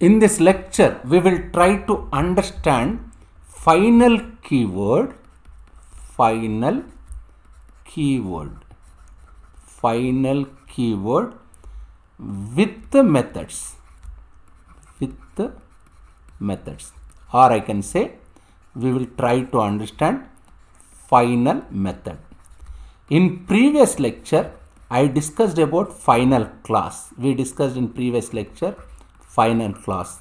in this lecture, we will try to understand final keyword, final keyword, final keyword with the methods, with the methods, or I can say we will try to understand final method. In previous lecture, I discussed about final class. We discussed in previous lecture final class.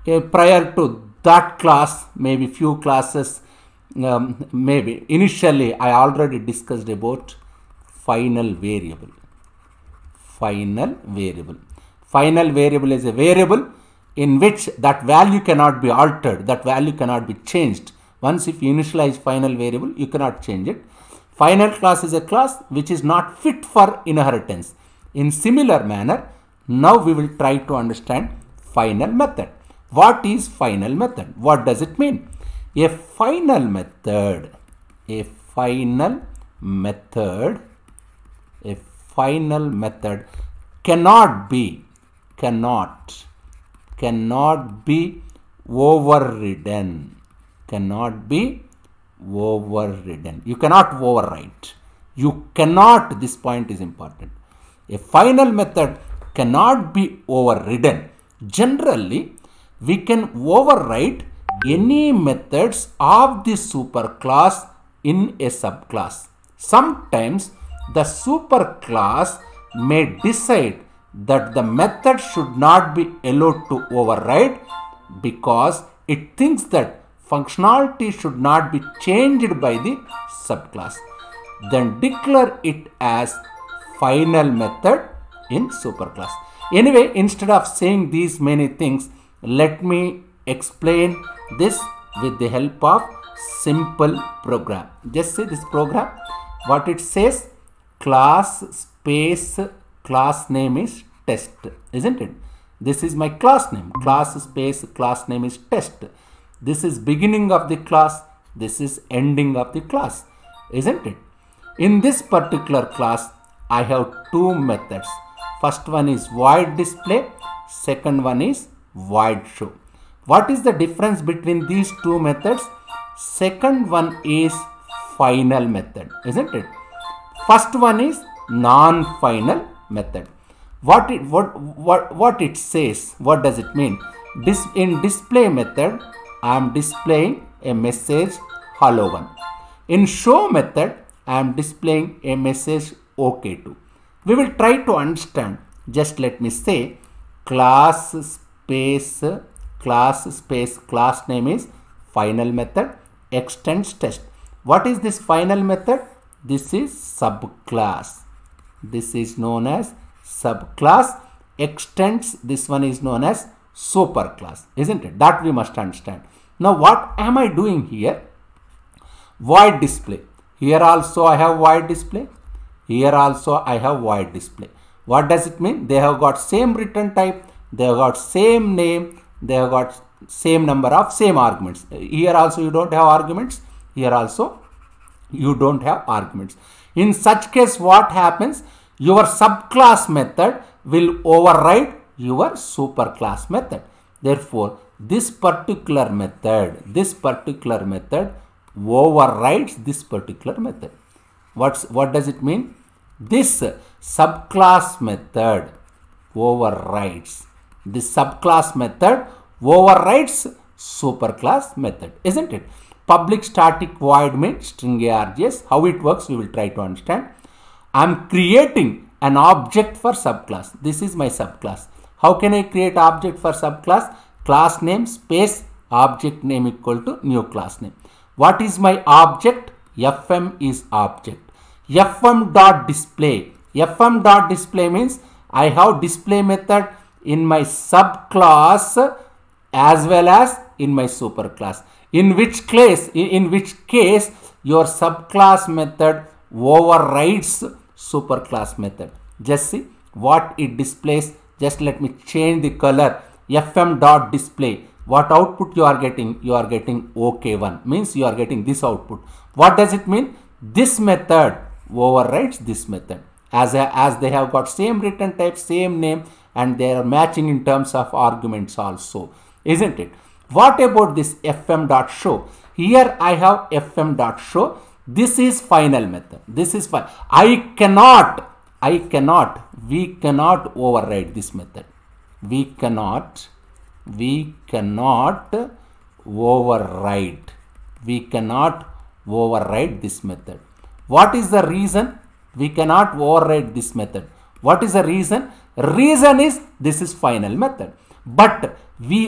Okay, prior to that class, maybe few classes, um, maybe initially I already discussed about final variable. Final variable. Final variable is a variable in which that value cannot be altered, that value cannot be changed. Once if you initialize final variable, you cannot change it. Final class is a class which is not fit for inheritance. In similar manner, now we will try to understand final method. What is final method? What does it mean? A final method, a final method, a final method cannot be, cannot, cannot be overridden, cannot be overridden. You cannot overwrite. You cannot, this point is important. A final method cannot be overridden. Generally, we can overwrite any methods of the superclass in a subclass. Sometimes the superclass may decide that the method should not be allowed to override because it thinks that functionality should not be changed by the subclass. Then declare it as final method in superclass. Anyway, instead of saying these many things, let me explain this with the help of simple program. Just see this program, what it says, class space class name is test, isn't it? This is my class name, class space class name is test. This is beginning of the class, this is ending of the class, isn't it? In this particular class, I have two methods. First one is void display, second one is void show. What is the difference between these two methods? Second one is final method, isn't it? First one is non-final method. What it what what what it says? What does it mean? Dis, in display method, I am displaying a message hello one. In show method, I am displaying a message OK2. We will try to understand. Just let me say class space class space class name is final method extends test. What is this final method? This is subclass. This is known as subclass extends this one is known as superclass isn't it that we must understand now what am i doing here void display here also i have void display here also i have void display. What does it mean? They have got same return type they have got same name they have got same number of same arguments. Here also you don't have arguments. Here also you don't have arguments. In such case what happens? Your subclass method will override your superclass method. Therefore this particular method this particular method overrides this particular method. What's what does it mean this subclass method overrides. This subclass method overrides superclass method isn't it? Public static void means string args how it works we will try to understand. I'm creating an object for subclass. This is my subclass. How can i create object for subclass? Class name space object name equal to new class name. What is my object? Fm is object fm dot display. Fm dot display means i have display method in my subclass as well as in my superclass. In which case in which case your subclass method overrides superclass method. Just see what it displays. Just let me change the color. Fm dot display. What output you are getting? You are getting ok1 means you are getting this output. What does it mean? This method overrides this method as a, as they have got same return type same name and they are matching in terms of arguments also, isn't it? What about this fm dot show? Here I have fm dot show. This is final method. This is fine. I cannot, I cannot, we cannot override this method. We cannot, we cannot override. We cannot override this method. What is the reason? We cannot override this method. What is the reason? Reason is this is final method. But we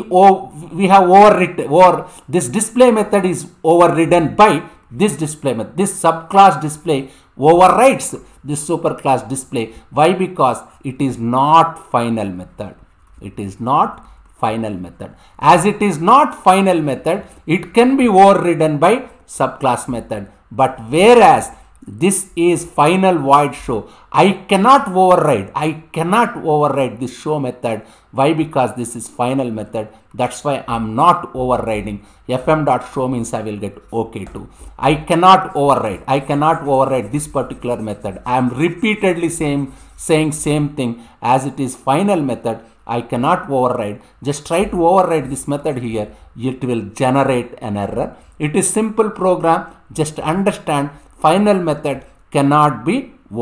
we have overwritten or this display method is overridden by this display method. This subclass display overrides this superclass display. Why? Because it is not final method. It is not final method. As it is not final method, it can be overridden by subclass method. But whereas this is final void show, I cannot override. I cannot override this show method. Why? Because this is final method. That's why I'm not overriding. fm.show means I will get OK too. I cannot override. I cannot override this particular method. I am repeatedly saying, saying same thing as it is final method. I cannot override. Just try to override this method here. It will generate an error. It is simple program. Just understand final method cannot be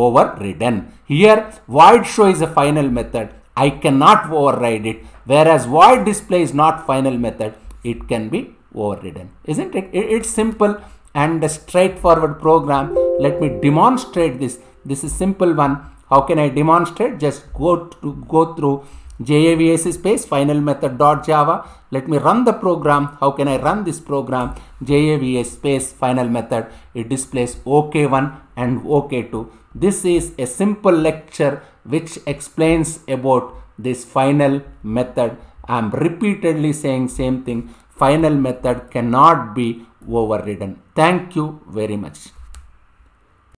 overridden. Here void show is a final method. I cannot override it. Whereas void display is not final method. It can be overridden. Isn't it? It's simple and a straightforward program. Let me demonstrate this. This is simple one. How can I demonstrate? Just go to go through javac space final method dot java. Let me run the program. How can I run this program? JAVS space final method. It displays OK1 and OK2. This is a simple lecture which explains about this final method. I am repeatedly saying same thing. Final method cannot be overridden. Thank you very much.